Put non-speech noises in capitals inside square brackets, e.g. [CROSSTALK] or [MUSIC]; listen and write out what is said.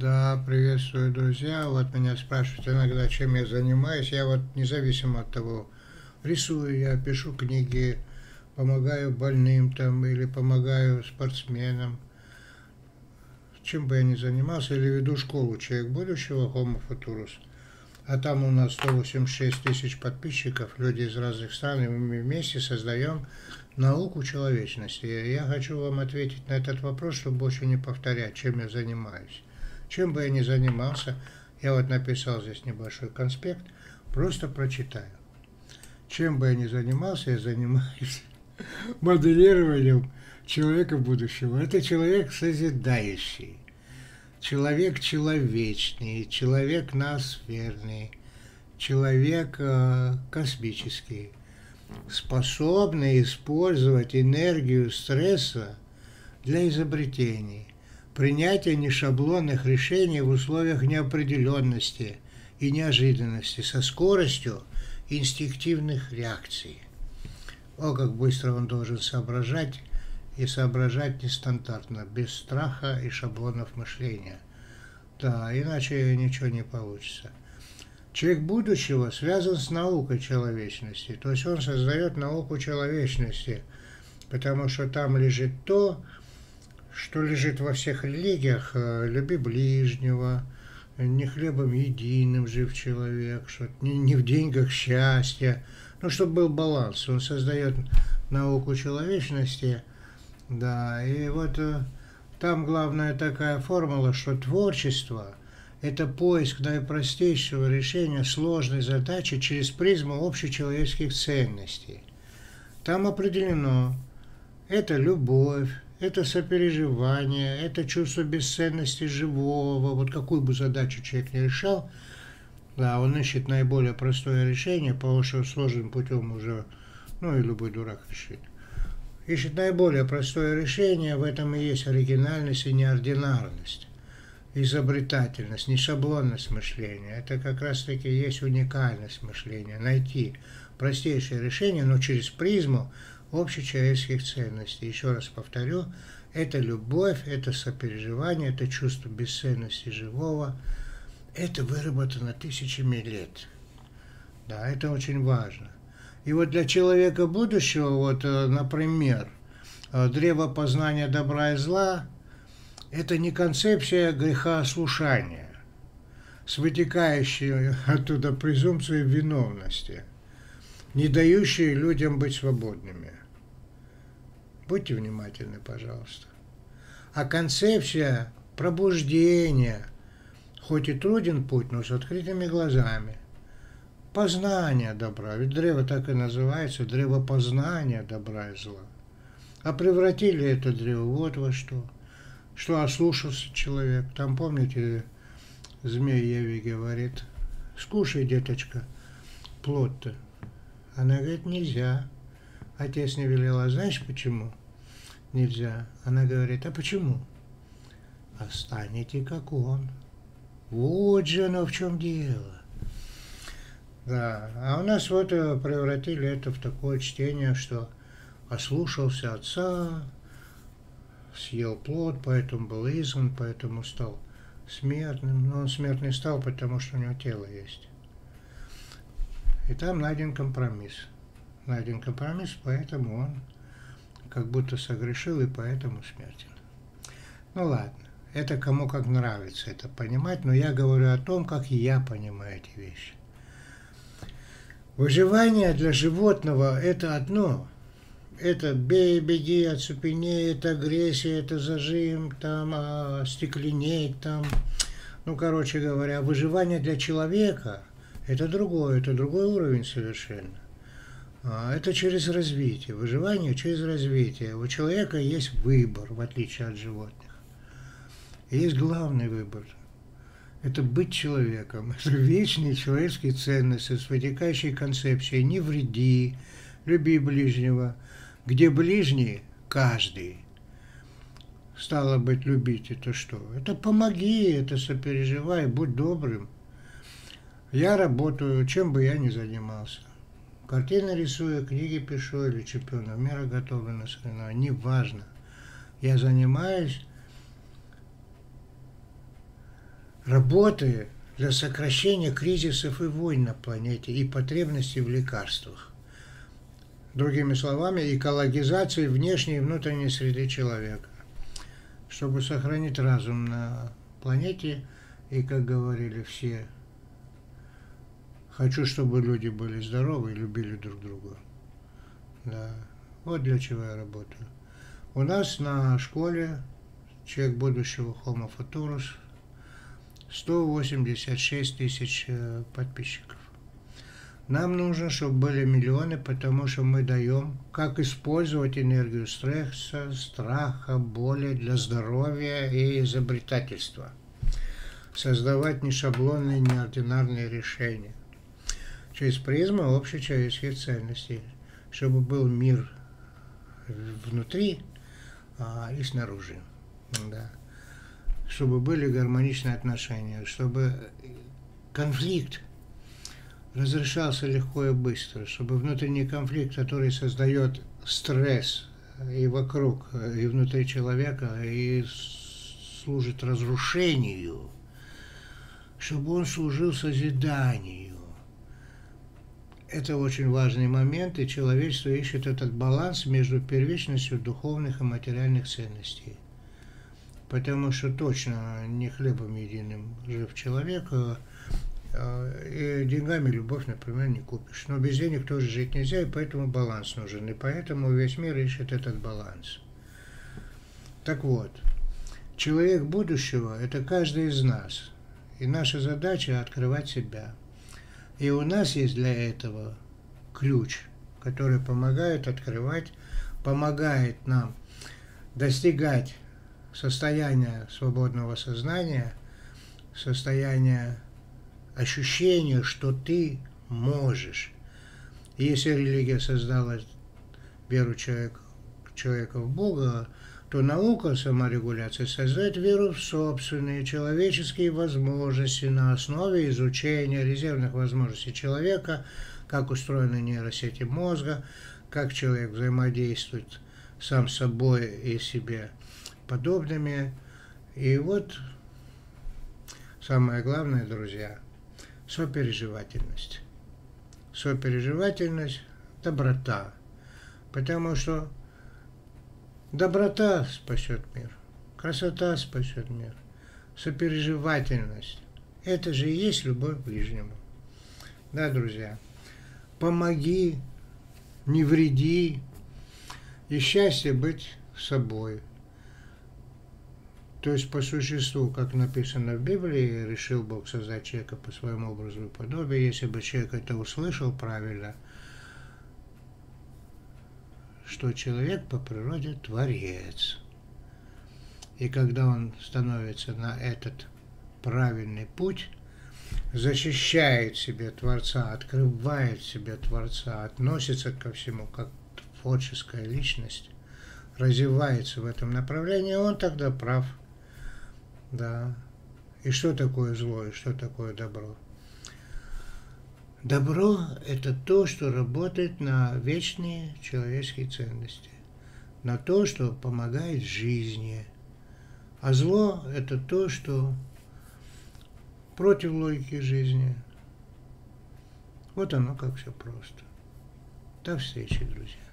Да, приветствую, друзья. Вот меня спрашивают иногда, чем я занимаюсь. Я вот независимо от того, рисую я, пишу книги, помогаю больным там или помогаю спортсменам. Чем бы я ни занимался, или веду школу «Человек будущего» Homo Futurus. А там у нас 186 тысяч подписчиков, люди из разных стран, и мы вместе создаем науку человечности. Я хочу вам ответить на этот вопрос, чтобы больше не повторять, чем я занимаюсь. Чем бы я ни занимался, я вот написал здесь небольшой конспект, просто прочитаю. Чем бы я ни занимался, я занимаюсь [LAUGHS] моделированием человека будущего. Это человек созидающий, человек человечный, человек ноосферный, человек э, космический, способный использовать энергию стресса для изобретений, принятия нешаблонных решений в условиях неопределенности и неожиданности со скоростью инстинктивных реакций. О, как быстро он должен соображать и соображать нестандартно, без страха и шаблонов мышления. Да, иначе ничего не получится. Человек будущего связан с наукой человечности, то есть он создает науку человечности, потому что там лежит то, что лежит во всех религиях, э, люби ближнего, не хлебом единым жив человек, что не, не в деньгах счастья, ну, чтобы был баланс. Он создает науку человечности, да, и вот э, там главная такая формула, что творчество – это поиск наипростейшего решения сложной задачи через призму общечеловеческих ценностей. Там определено, это любовь, это сопереживание, это чувство бесценности живого. Вот какую бы задачу человек не решал, да, он ищет наиболее простое решение, потому что сложным путем уже, ну и любой дурак решит. Ищет наиболее простое решение, в этом и есть оригинальность и неординарность, изобретательность, не шаблонность мышления. Это как раз-таки есть уникальность мышления, найти простейшее решение, но через призму общечеловеческих ценностей. Еще раз повторю, это любовь, это сопереживание, это чувство бесценности живого. Это выработано тысячами лет. Да, это очень важно. И вот для человека будущего, вот, э, например, э, древо познания добра и зла – это не концепция греха слушания с вытекающей оттуда презумпцией виновности, не дающей людям быть свободными. Будьте внимательны, пожалуйста. А концепция пробуждения, хоть и труден путь, но с открытыми глазами. Познание добра, ведь древо так и называется, древо познания добра и зла. А превратили это древо вот во что. Что ослушался человек. Там, помните, змей Еве говорит, скушай, деточка, плод-то. Она говорит, нельзя. Отец не велел, а знаешь почему? нельзя. Она говорит, а почему? А станете как он. Вот же оно в чем дело. Да, а у нас вот э, превратили это в такое чтение, что ослушался отца, съел плод, поэтому был изгнан, поэтому стал смертным. Но он смертный стал, потому что у него тело есть. И там найден компромисс. Найден компромисс, поэтому он как будто согрешил и поэтому смертен. Ну ладно, это кому как нравится это понимать, но я говорю о том, как я понимаю эти вещи. Выживание для животного – это одно. Это бей, беги, оцепеней, это агрессия, это зажим, там, а, там. Ну, короче говоря, выживание для человека – это другое, это другой уровень совершенно. А, это через развитие, выживание через развитие. У человека есть выбор, в отличие от животных. И есть главный выбор. Это быть человеком. [LAUGHS] Это вечные человеческие ценности с вытекающей концепцией «не вреди», «люби ближнего», где ближний – каждый. Стало быть, любить это что? Это помоги, это сопереживай, будь добрым. Я работаю, чем бы я ни занимался. Картины рисую, книги пишу или чемпионов мира готовы на соревнования, неважно. Я занимаюсь работы для сокращения кризисов и войн на планете и потребностей в лекарствах. Другими словами, экологизации внешней и внутренней среды человека, чтобы сохранить разум на планете и, как говорили все, хочу, чтобы люди были здоровы и любили друг друга. Да. Вот для чего я работаю. У нас на школе человек будущего Homo Futurus 186 тысяч э, подписчиков. Нам нужно, чтобы были миллионы, потому что мы даем, как использовать энергию стресса, страха, боли для здоровья и изобретательства. Создавать не шаблонные, неординарные решения. Через призму общечеловеческих ценностей, чтобы был мир внутри а, и снаружи. Да чтобы были гармоничные отношения, чтобы конфликт разрешался легко и быстро, чтобы внутренний конфликт, который создает стресс и вокруг, и внутри человека, и служит разрушению, чтобы он служил созиданию. Это очень важный момент, и человечество ищет этот баланс между первичностью духовных и материальных ценностей – потому что точно не хлебом единым жив человек, а, а, и деньгами любовь, например, не купишь. Но без денег тоже жить нельзя, и поэтому баланс нужен. И поэтому весь мир ищет этот баланс. Так вот, человек будущего – это каждый из нас. И наша задача – открывать себя. И у нас есть для этого ключ, который помогает открывать, помогает нам достигать состояние свободного сознания, состояние ощущения, что ты можешь. Если религия создала веру человека, человека в Бога, то наука саморегуляции создает веру в собственные человеческие возможности на основе изучения резервных возможностей человека, как устроены нейросети мозга, как человек взаимодействует сам с собой и себе подобными. И вот самое главное, друзья, сопереживательность. Сопереживательность, доброта. Потому что доброта спасет мир, красота спасет мир, сопереживательность. Это же и есть любовь к ближнему. Да, друзья, помоги, не вреди, и счастье быть собой – то есть по существу, как написано в Библии, решил Бог создать человека по своему образу и подобию. Если бы человек это услышал правильно, что человек по природе творец. И когда он становится на этот правильный путь, защищает себе Творца, открывает себе Творца, относится ко всему как творческая личность, развивается в этом направлении, он тогда прав – да. И что такое зло, и что такое добро? Добро – это то, что работает на вечные человеческие ценности, на то, что помогает жизни. А зло – это то, что против логики жизни. Вот оно как все просто. До встречи, друзья.